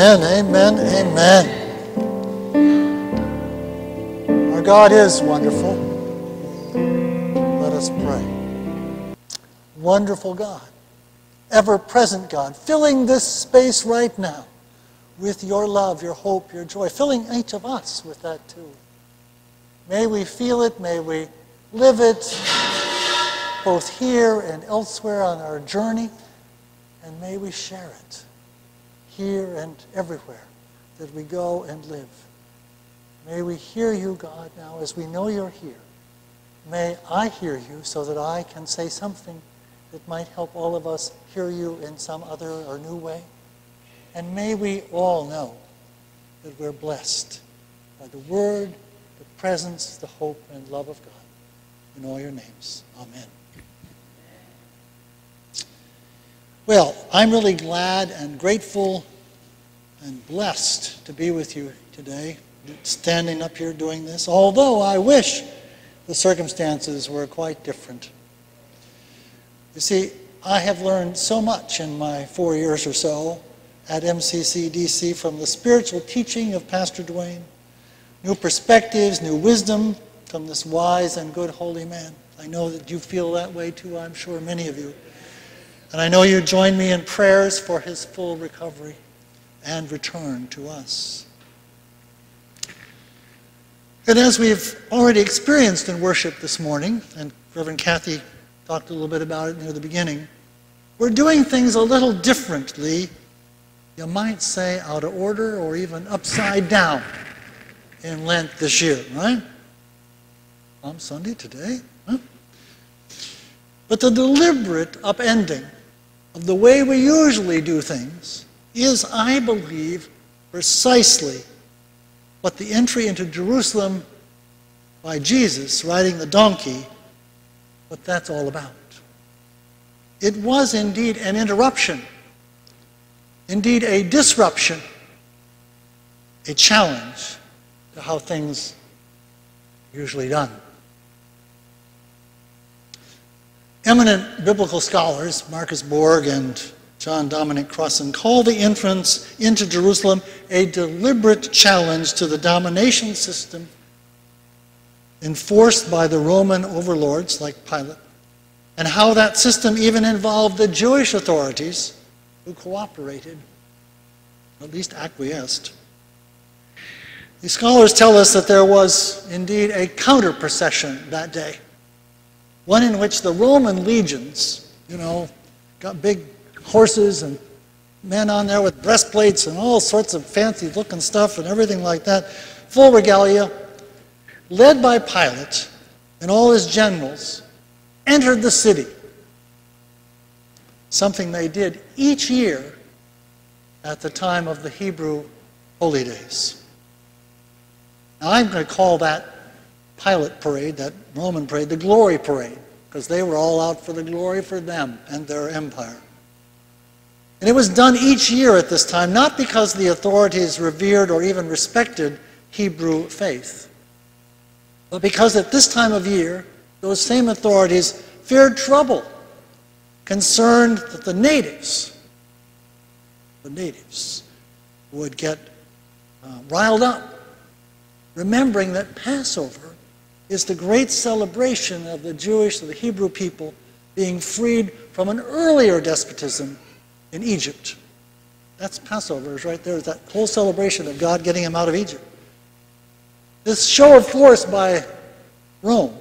Amen, amen, amen. Our God is wonderful. Let us pray. Wonderful God, ever present God, filling this space right now with your love, your hope, your joy, filling each of us with that too. May we feel it, may we live it, both here and elsewhere on our journey, and may we share it here and everywhere that we go and live. May we hear you, God, now as we know you're here. May I hear you so that I can say something that might help all of us hear you in some other or new way. And may we all know that we're blessed by the word, the presence, the hope, and love of God. In all your names. Amen. Well, I'm really glad and grateful and blessed to be with you today, standing up here doing this, although I wish the circumstances were quite different. You see, I have learned so much in my four years or so at MCCDC from the spiritual teaching of Pastor Dwayne, new perspectives, new wisdom from this wise and good holy man. I know that you feel that way too, I'm sure many of you. And I know you join me in prayers for his full recovery and return to us. And as we've already experienced in worship this morning, and Reverend Kathy talked a little bit about it near the beginning, we're doing things a little differently, you might say out of order or even upside down in Lent this year, right? Palm Sunday today? Huh? But the deliberate upending of the way we usually do things is, I believe, precisely what the entry into Jerusalem by Jesus riding the donkey, what that's all about. It was indeed an interruption, indeed a disruption, a challenge to how things usually done. Eminent biblical scholars, Marcus Borg and John Dominic Crossan, call the entrance into Jerusalem a deliberate challenge to the domination system enforced by the Roman overlords like Pilate, and how that system even involved the Jewish authorities who cooperated, at least acquiesced. The scholars tell us that there was indeed a counter procession that day one in which the Roman legions, you know, got big horses and men on there with breastplates and all sorts of fancy looking stuff and everything like that, full regalia, led by Pilate and all his generals, entered the city. Something they did each year at the time of the Hebrew holy days. Now, I'm going to call that Pilate parade, that Roman parade, the glory parade, because they were all out for the glory for them and their empire. And it was done each year at this time, not because the authorities revered or even respected Hebrew faith, but because at this time of year, those same authorities feared trouble, concerned that the natives, the natives, would get uh, riled up, remembering that Passover is the great celebration of the Jewish, of the Hebrew people being freed from an earlier despotism in Egypt. That's Passover, is right there. That whole celebration of God getting him out of Egypt. This show of force by Rome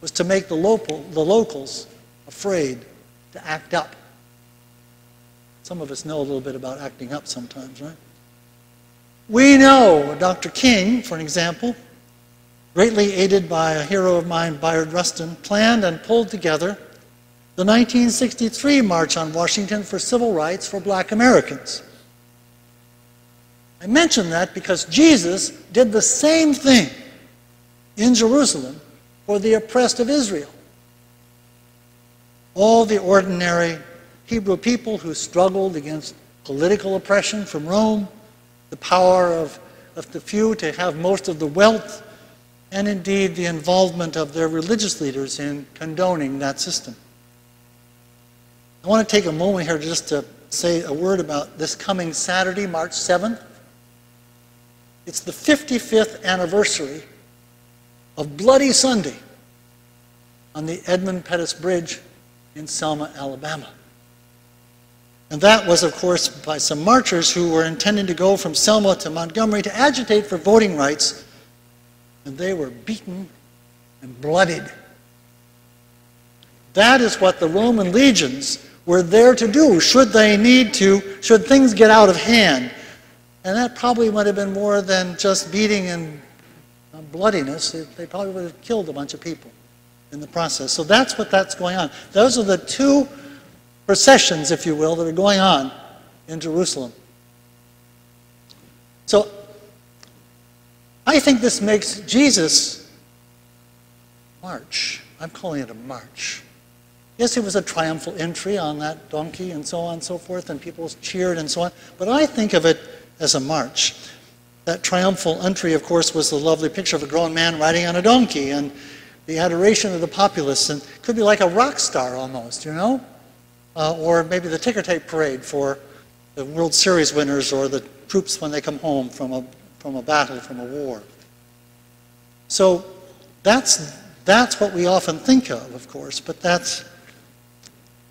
was to make the, local, the locals afraid to act up. Some of us know a little bit about acting up sometimes, right? We know Dr. King, for an example, greatly aided by a hero of mine, Bayard Rustin, planned and pulled together the 1963 March on Washington for Civil Rights for Black Americans. I mention that because Jesus did the same thing in Jerusalem for the oppressed of Israel. All the ordinary Hebrew people who struggled against political oppression from Rome, the power of, of the few to have most of the wealth and indeed the involvement of their religious leaders in condoning that system. I want to take a moment here just to say a word about this coming Saturday, March 7th. It's the 55th anniversary of Bloody Sunday on the Edmund Pettus Bridge in Selma, Alabama. And that was, of course, by some marchers who were intending to go from Selma to Montgomery to agitate for voting rights, and they were beaten and bloodied. That is what the Roman legions were there to do, should they need to, should things get out of hand. And that probably would have been more than just beating and uh, bloodiness. They probably would have killed a bunch of people in the process. So that's what that's going on. Those are the two processions, if you will, that are going on in Jerusalem. So I think this makes Jesus march. I'm calling it a march. Yes, it was a triumphal entry on that donkey and so on and so forth, and people cheered and so on. But I think of it as a march. That triumphal entry, of course, was the lovely picture of a grown man riding on a donkey and the adoration of the populace. And could be like a rock star almost, you know? Uh, or maybe the ticker tape parade for the World Series winners or the troops when they come home from a, from a battle, from a war. So that's, that's what we often think of, of course, but that's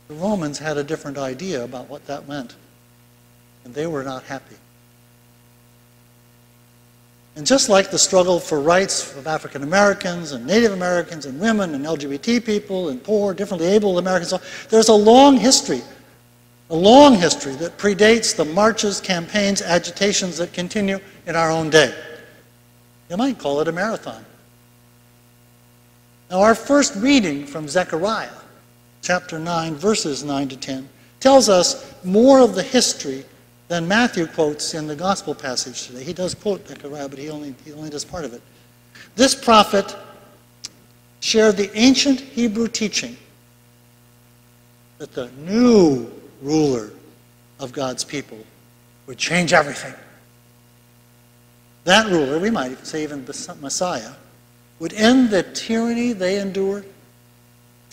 the Romans had a different idea about what that meant, and they were not happy. And just like the struggle for rights of African Americans and Native Americans and women and LGBT people and poor, differently able Americans, there's a long history, a long history that predates the marches, campaigns, agitations that continue in our own day. You might call it a marathon. Now, our first reading from Zechariah chapter 9, verses 9 to 10, tells us more of the history than Matthew quotes in the gospel passage today. He does quote Zechariah, but he only, he only does part of it. This prophet shared the ancient Hebrew teaching that the new ruler of God's people would change everything. That ruler, we might say even the Messiah, would end the tyranny they endured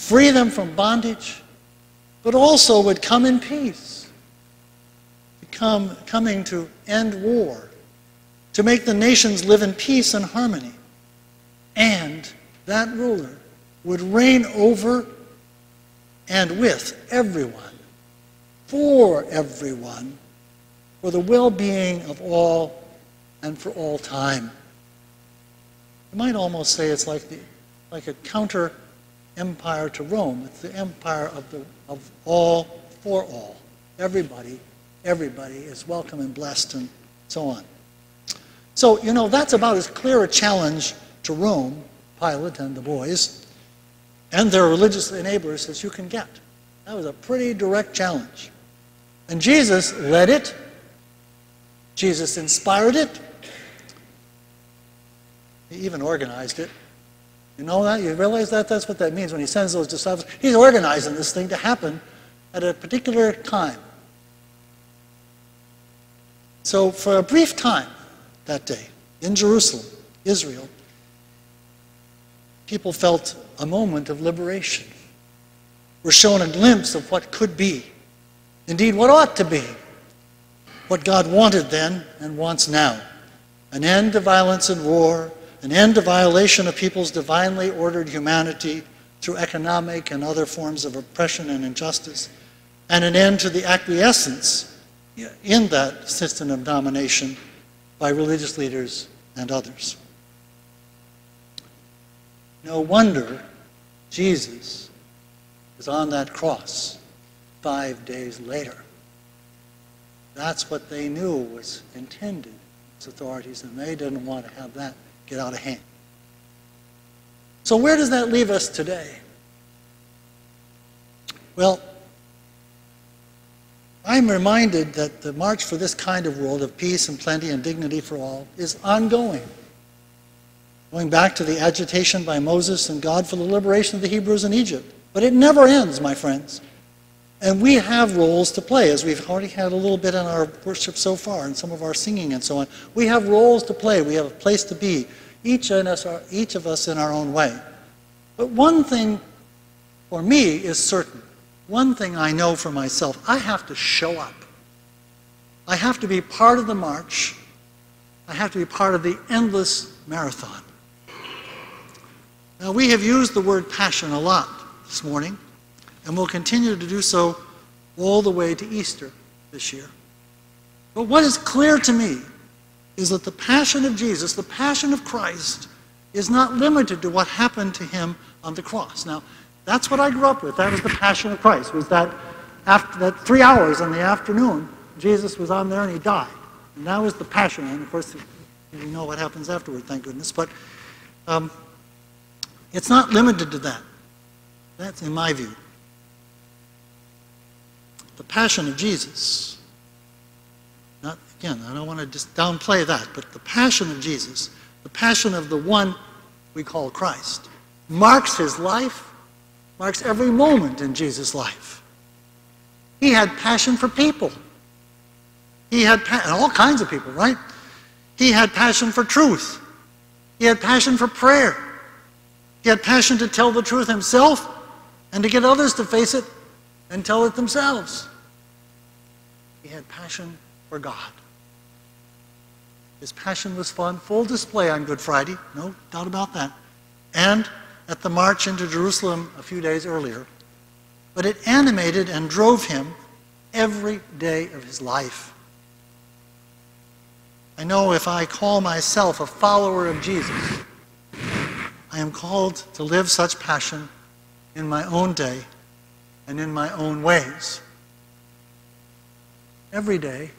free them from bondage, but also would come in peace, come, coming to end war, to make the nations live in peace and harmony. And that ruler would reign over and with everyone, for everyone, for the well being of all and for all time. You might almost say it's like, the, like a counter empire to Rome. It's the empire of, the, of all for all. Everybody, everybody is welcome and blessed and so on. So, you know, that's about as clear a challenge to Rome, Pilate and the boys, and their religious enablers as you can get. That was a pretty direct challenge. And Jesus led it. Jesus inspired it. He even organized it. You know that? You realize that? That's what that means when he sends those disciples. He's organizing this thing to happen at a particular time. So, for a brief time that day in Jerusalem, Israel, people felt a moment of liberation. We're shown a glimpse of what could be, indeed, what ought to be, what God wanted then and wants now. An end to violence and war an end to violation of people's divinely ordered humanity through economic and other forms of oppression and injustice, and an end to the acquiescence in that system of domination by religious leaders and others. No wonder Jesus is on that cross five days later. That's what they knew was intended, as authorities, and they didn't want to have that get out of hand. So, where does that leave us today? Well, I'm reminded that the march for this kind of world of peace and plenty and dignity for all is ongoing. Going back to the agitation by Moses and God for the liberation of the Hebrews in Egypt. But it never ends, my friends. And we have roles to play, as we've already had a little bit in our worship so far, and some of our singing and so on. We have roles to play. We have a place to be each, us, uh, each of us in our own way. But one thing for me is certain one thing I know for myself I have to show up. I have to be part of the march. I have to be part of the endless marathon. Now, we have used the word passion a lot this morning, and we'll continue to do so all the way to Easter this year. But what is clear to me is that the passion of Jesus, the passion of Christ, is not limited to what happened to him on the cross. Now, that's what I grew up with. That was the passion of Christ, was that after that three hours in the afternoon, Jesus was on there and he died. And that was the passion. And of course, we know what happens afterward, thank goodness. But um, it's not limited to that. That's in my view. The passion of Jesus. Not again, I don't want to just downplay that, but the passion of Jesus, the passion of the one we call Christ, marks his life, marks every moment in Jesus' life. He had passion for people. He had all kinds of people, right? He had passion for truth. He had passion for prayer. He had passion to tell the truth himself and to get others to face it and tell it themselves. He had passion for God. His passion was on full display on Good Friday, no doubt about that, and at the march into Jerusalem a few days earlier. But it animated and drove him every day of his life. I know if I call myself a follower of Jesus, I am called to live such passion in my own day and in my own ways. Every day,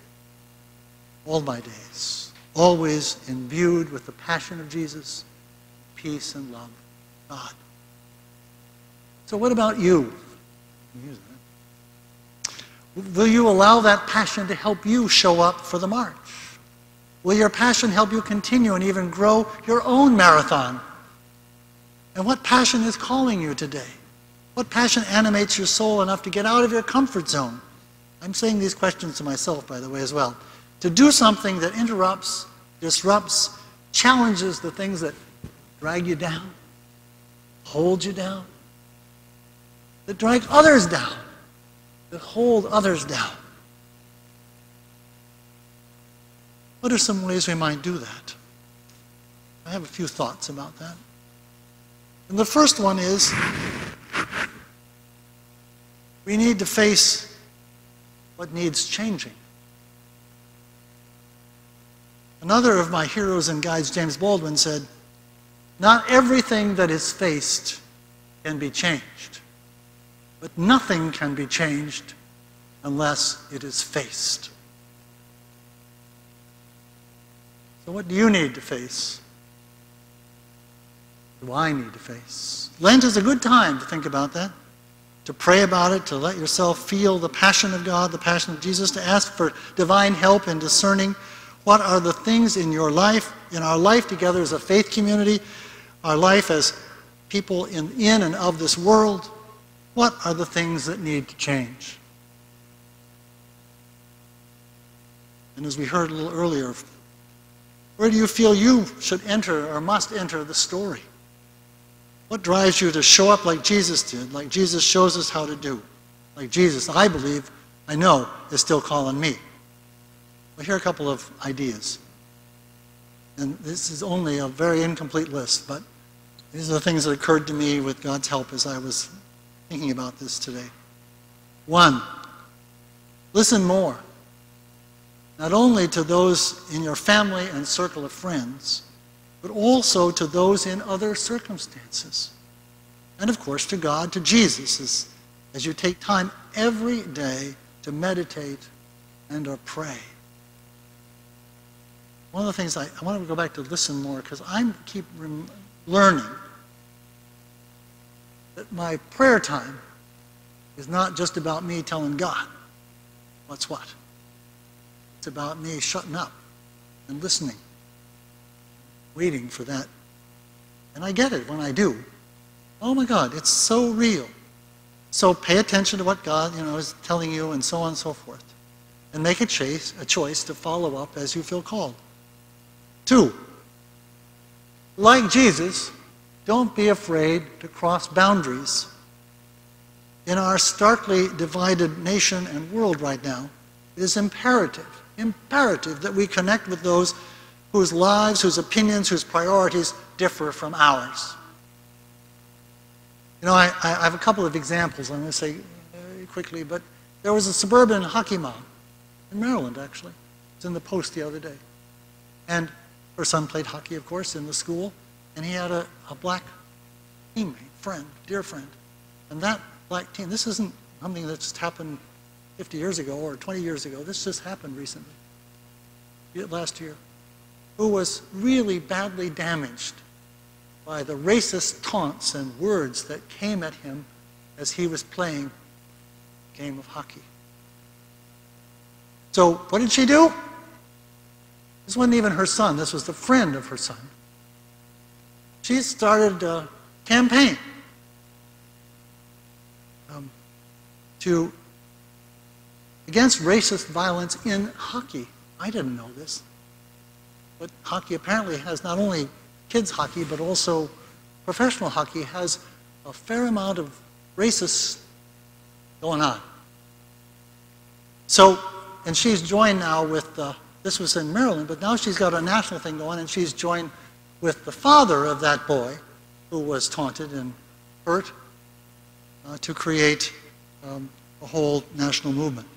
all my days, always imbued with the passion of Jesus, peace and love, God. So, what about you? Will you allow that passion to help you show up for the march? Will your passion help you continue and even grow your own marathon? And what passion is calling you today? What passion animates your soul enough to get out of your comfort zone? I'm saying these questions to myself, by the way, as well. To do something that interrupts, disrupts, challenges the things that drag you down, hold you down, that drag others down, that hold others down. What are some ways we might do that? I have a few thoughts about that. And the first one is we need to face what needs changing. Another of my heroes and guides, James Baldwin, said, Not everything that is faced can be changed, but nothing can be changed unless it is faced. So, what do you need to face? Do I need to face? Lent is a good time to think about that, to pray about it, to let yourself feel the passion of God, the passion of Jesus, to ask for divine help in discerning what are the things in your life, in our life together as a faith community, our life as people in, in and of this world, what are the things that need to change? And as we heard a little earlier, where do you feel you should enter or must enter the story? What drives you to show up like Jesus did, like Jesus shows us how to do? Like Jesus, I believe, I know, is still calling me. Well, here are a couple of ideas. And this is only a very incomplete list, but these are the things that occurred to me with God's help as I was thinking about this today. One, listen more not only to those in your family and circle of friends, but also to those in other circumstances. And of course, to God, to Jesus, as, as you take time every day to meditate and or pray. One of the things I, I want to go back to listen more because I keep learning that my prayer time is not just about me telling God what's what. It's about me shutting up and listening, waiting for that. And I get it when I do. Oh my God, it's so real. So pay attention to what God, you know, is telling you and so on and so forth. And make a choice, a choice to follow up as you feel called. Two, like Jesus, don't be afraid to cross boundaries. in our starkly divided nation and world right now, it is imperative, imperative that we connect with those whose lives, whose opinions, whose priorities differ from ours. You know, I, I have a couple of examples I'm going to say quickly, but there was a suburban hockey mom in Maryland, actually. It's in the Post the other day. And her son played hockey, of course, in the school, and he had a, a black teammate, friend, dear friend. And that black team, this isn't something that just happened 50 years ago or 20 years ago. This just happened recently, last year, who was really badly damaged by the racist taunts and words that came at him as he was playing a game of hockey. So what did she do? This wasn't even her son. This was the friend of her son. She started a campaign um, to against racist violence in hockey. I didn't know this. But hockey apparently has not only kids hockey, but also professional hockey has a fair amount of racist going on. So and she's joined now with the, this was in Maryland, but now she's got a national thing going, and she's joined with the father of that boy who was taunted and hurt uh, to create um, a whole national movement.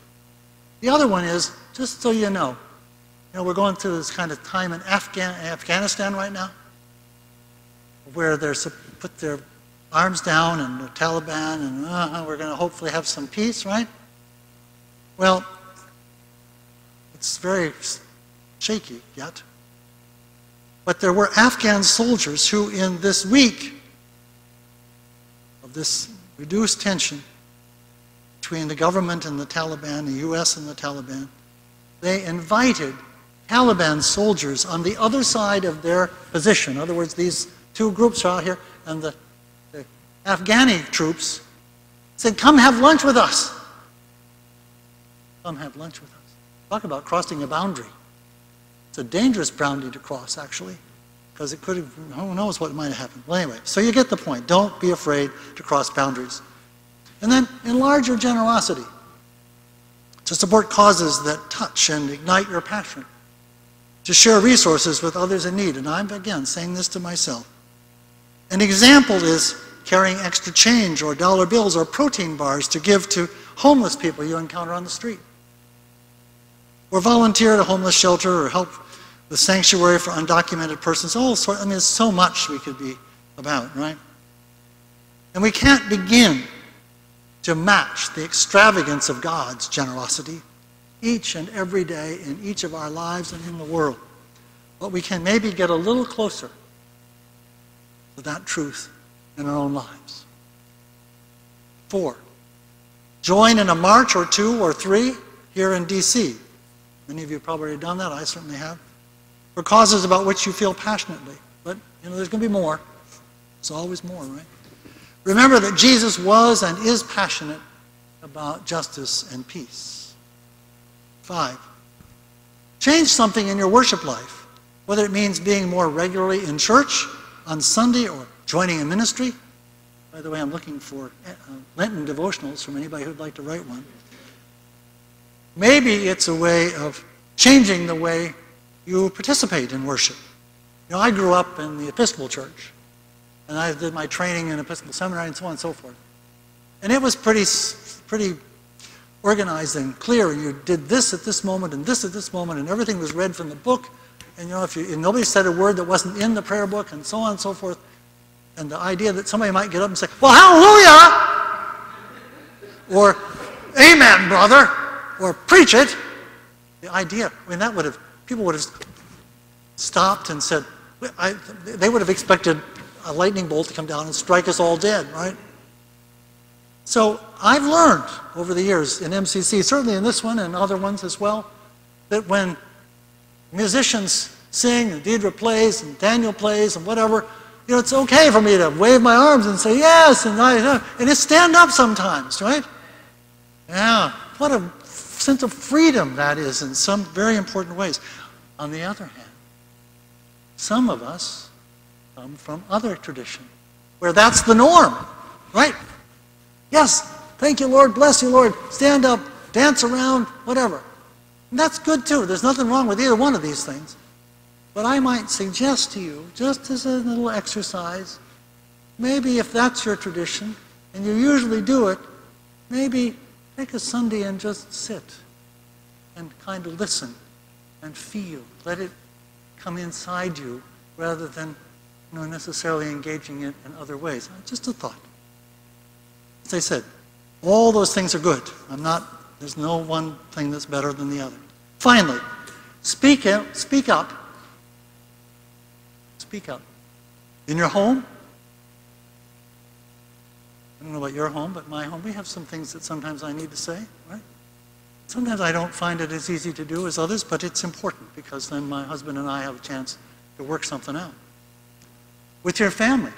The other one is, just so you know, you know, we're going through this kind of time in Afghan, Afghanistan right now, where they're put their arms down and the Taliban, and uh, we're going to hopefully have some peace, right? Well, it's very shaky yet. But there were Afghan soldiers who, in this week of this reduced tension between the government and the Taliban, the US and the Taliban, they invited Taliban soldiers on the other side of their position. In other words, these two groups are out here, and the, the Afghani troops said, Come have lunch with us. Come have lunch with us. Talk about crossing a boundary. It's a dangerous boundary to cross, actually, because it could have, who knows what might have happened. Well, anyway, so you get the point. Don't be afraid to cross boundaries. And then enlarge your generosity to support causes that touch and ignite your passion, to share resources with others in need. And I'm, again, saying this to myself. An example is carrying extra change or dollar bills or protein bars to give to homeless people you encounter on the street or volunteer at a homeless shelter or help the sanctuary for undocumented persons. All sorts. I mean, there's so much we could be about, right? And we can't begin to match the extravagance of God's generosity each and every day in each of our lives and in the world. But we can maybe get a little closer to that truth in our own lives. Four, join in a march or two or three here in D.C. Many of you have probably done that. I certainly have. For causes about which you feel passionately. But, you know, there's going to be more. There's always more, right? Remember that Jesus was and is passionate about justice and peace. Five, change something in your worship life, whether it means being more regularly in church on Sunday or joining a ministry. By the way, I'm looking for uh, Lenten devotionals from anybody who'd like to write one. Maybe it's a way of changing the way you participate in worship. You know, I grew up in the Episcopal Church, and I did my training in Episcopal Seminary and so on and so forth. And it was pretty, pretty organized and clear. And you did this at this moment and this at this moment, and everything was read from the book. And you know, if, you, if nobody said a word that wasn't in the prayer book, and so on and so forth. And the idea that somebody might get up and say, "Well, hallelujah," or "Amen, brother," or preach it, the idea, I mean, that would have, people would have stopped and said, I, they would have expected a lightning bolt to come down and strike us all dead, right? So I've learned over the years in MCC, certainly in this one and other ones as well, that when musicians sing and Deidre plays and Daniel plays and whatever, you know, it's okay for me to wave my arms and say yes and I, and just stand up sometimes, right? Yeah, what a sense of freedom that is in some very important ways. On the other hand, some of us come from other tradition where that's the norm, right? Yes, thank you, Lord, bless you, Lord, stand up, dance around, whatever. And that's good too. There's nothing wrong with either one of these things. But I might suggest to you, just as a little exercise, maybe if that's your tradition, and you usually do it, maybe take a Sunday and just sit and kind of listen and feel. Let it come inside you rather than you know, necessarily engaging it in other ways. Just a thought. I said, all those things are good. I'm not, there's no one thing that's better than the other. Finally, speak, out, speak up. Speak up. In your home, I don't know about your home, but my home, we have some things that sometimes I need to say, right? Sometimes I don't find it as easy to do as others, but it's important because then my husband and I have a chance to work something out. With your family,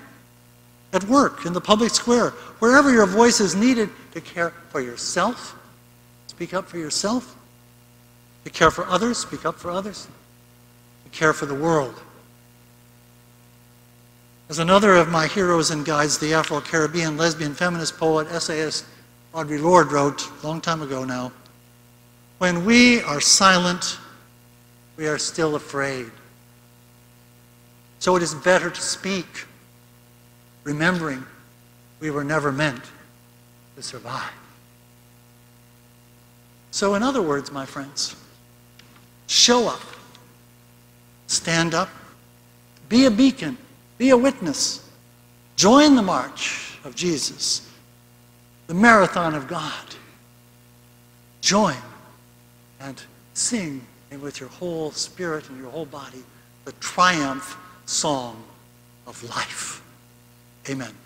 at work, in the public square, wherever your voice is needed to care for yourself, speak up for yourself, to care for others, speak up for others, to care for the world. As another of my heroes and guides, the Afro Caribbean lesbian feminist poet, essayist Audre Lorde wrote a long time ago now when we are silent, we are still afraid. So it is better to speak, remembering we were never meant to survive. So, in other words, my friends, show up, stand up, be a beacon, be a witness, join the march of Jesus, the marathon of God. Join and sing with your whole spirit and your whole body the triumph song of life. Amen.